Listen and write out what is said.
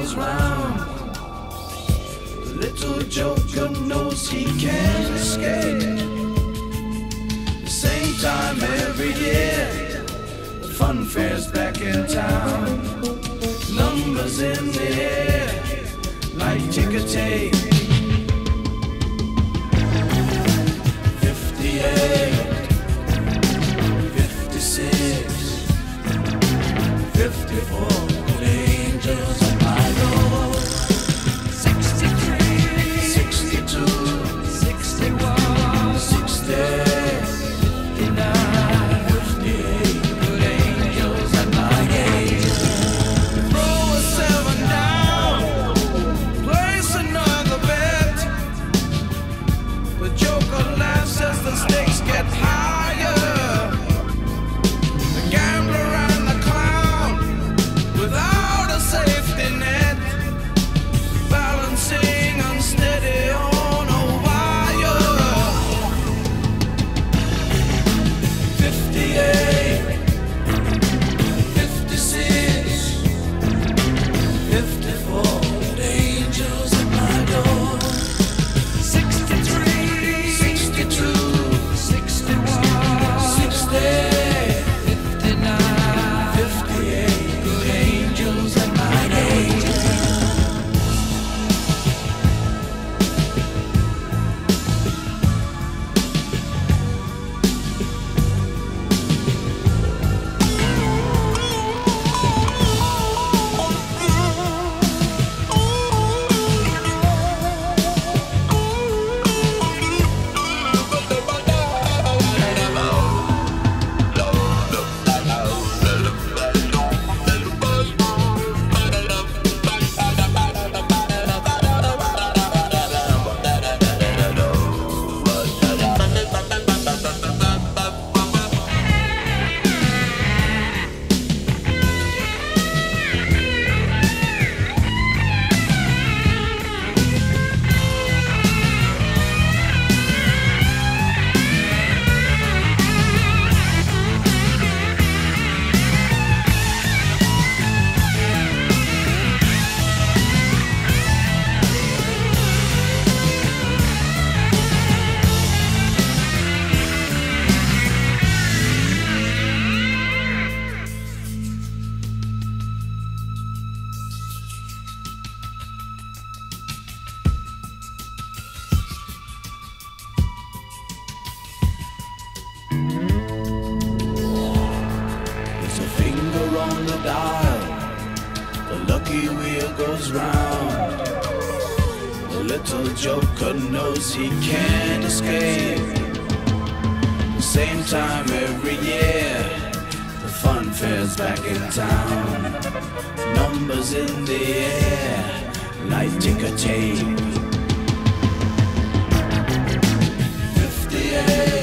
goes round. The little joker knows he can't escape. The same time every year, the fun fair's back in town. Numbers in the air, like ticker tape. squeaky wheel goes round. The little joker knows he can't escape. The same time every year, the fun fair's back in town. Numbers in the air, like ticker tape. 58.